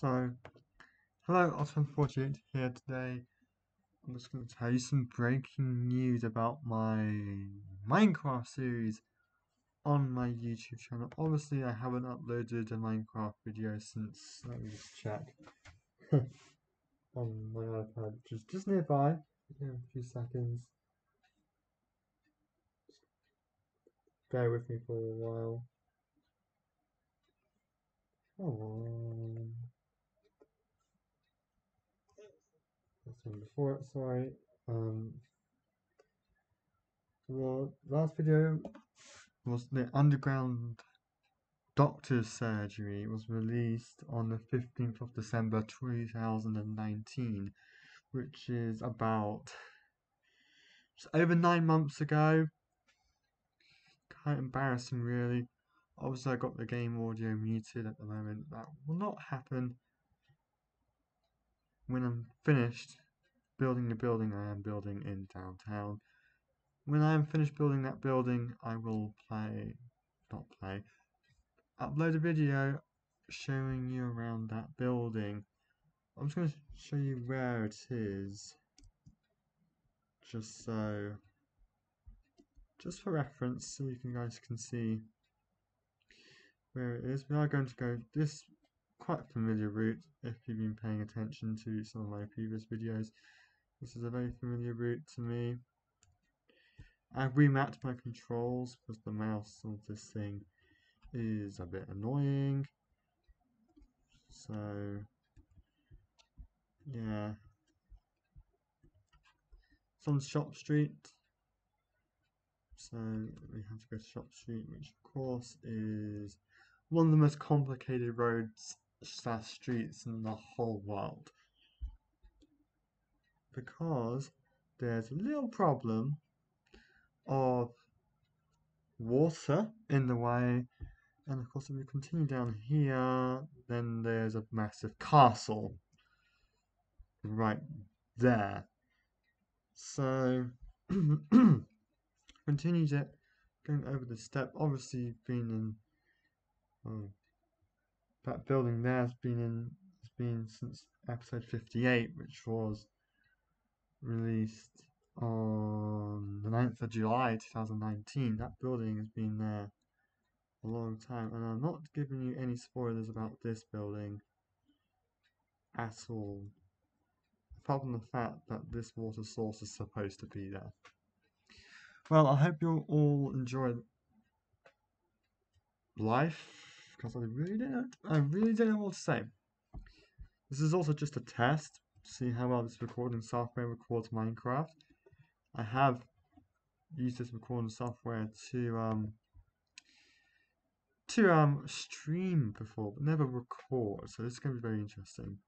So, hello, Otter48 here today. I'm just going to tell you some breaking news about my Minecraft series on my YouTube channel. Obviously, I haven't uploaded a Minecraft video since, let me just check, on my iPad, which is just nearby. In a few seconds. Bear with me for a while. Come one before sorry. Um, well, last video was the underground doctor's surgery. It was released on the 15th of December 2019, which is about over nine months ago. Quite embarrassing, really. Obviously, I got the game audio muted at the moment. That will not happen when I'm finished building the building I am building in downtown. When I am finished building that building, I will play, not play, upload a video showing you around that building. I'm just going to show you where it is, just so, just for reference, so you can guys can see where it is. We are going to go this quite familiar route if you've been paying attention to some of my previous videos. This is a very familiar route to me. I've remapped my controls because the mouse of this thing is a bit annoying. So, yeah. It's on Shop Street. So we have to go to Shop Street, which of course is one of the most complicated roads slash streets in the whole world. Because there's a little problem of water in the way and of course if we continue down here then there's a massive castle right there so continues it going over the step obviously been in. That building there has been in has been since episode 58, which was released on the 9th of July 2019. That building has been there a long time, and I'm not giving you any spoilers about this building at all. Apart from the fact that this water source is supposed to be there. Well, I hope you all enjoy life because I really don't I really don't know what to say. This is also just a test see how well this recording software records Minecraft. I have used this recording software to um to um stream before, but never record. So this is going to be very interesting.